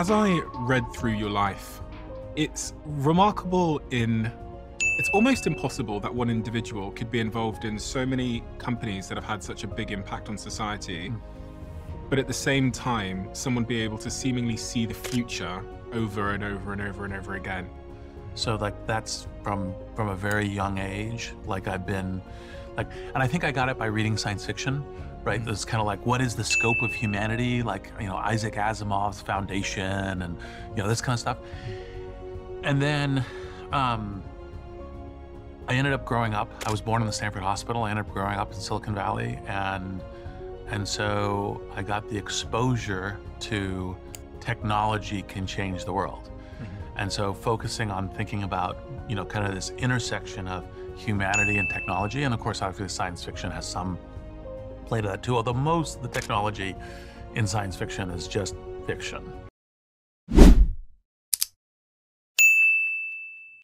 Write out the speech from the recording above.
As I read through your life, it's remarkable in it's almost impossible that one individual could be involved in so many companies that have had such a big impact on society, Mm. but at the same time, someone be able to seemingly see the future over and over and over and over again. So like that's from from a very young age. Like I've been like and I think I got it by reading science fiction, right? Mhm. It's kind of like what is the scope of humanity? Like, you know, Isaac Asimov's foundation and you know, this kind of stuff. And then um I ended up growing up. I was born in the Stanford Hospital. I ended up growing up in Silicon Valley and and so I got the exposure to technology can change the world. And so focusing on thinking about, you know, kind of this intersection of humanity and technology. And of course, obviously science fiction has some play to that too, although most of the technology in science fiction is just fiction.